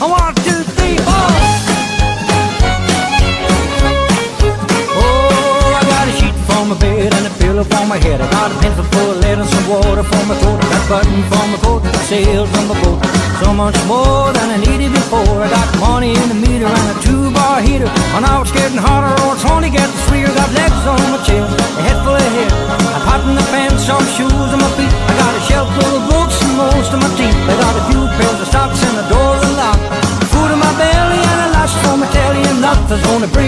One, two, three, four. Oh, I got a sheet for my bed and a pillow for my head. I got a pencil of lead and some water for my throat. I got a button for my coat, and sails on my boat. So much more than I needed before. I got money in the meter and a two-bar heater. And now it's getting hotter, or it's only getting sweeter. Got legs on my chair, a head full of hair. A pot in the pants, some shoes telly, and nothing's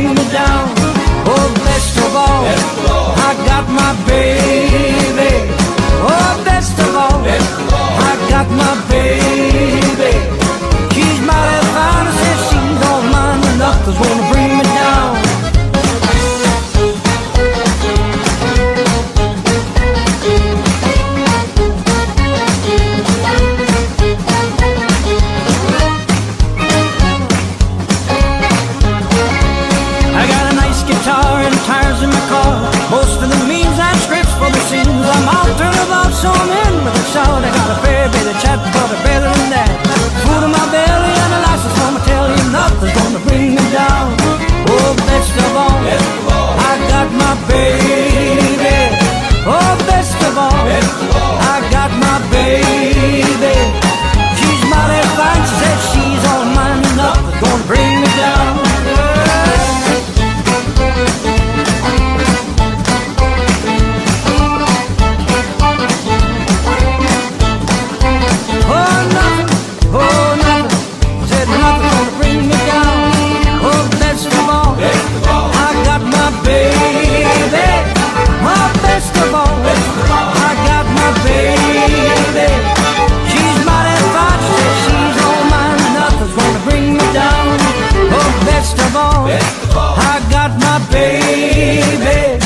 baby.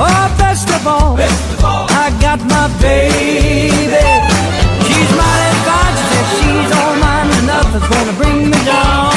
Oh, best of all, I got my baby. She's mighty fine, she said she's all mine, and nothing's gonna bring me down.